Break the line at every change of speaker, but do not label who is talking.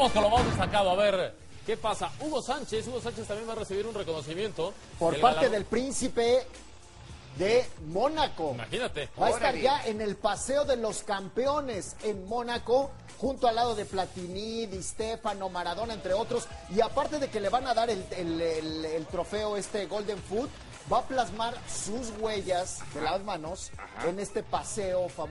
Vamos con lo más destacado. A ver, ¿qué pasa? Hugo Sánchez. Hugo Sánchez también va a recibir un reconocimiento.
Por parte del príncipe de Mónaco.
Imagínate.
Va a estar ya en el Paseo de los Campeones en Mónaco, junto al lado de Platini, Di Stefano, Maradona, entre otros. Y aparte de que le van a dar el, el- el- el trofeo, este Golden Foot, va a plasmar sus huellas de las manos en este paseo famoso.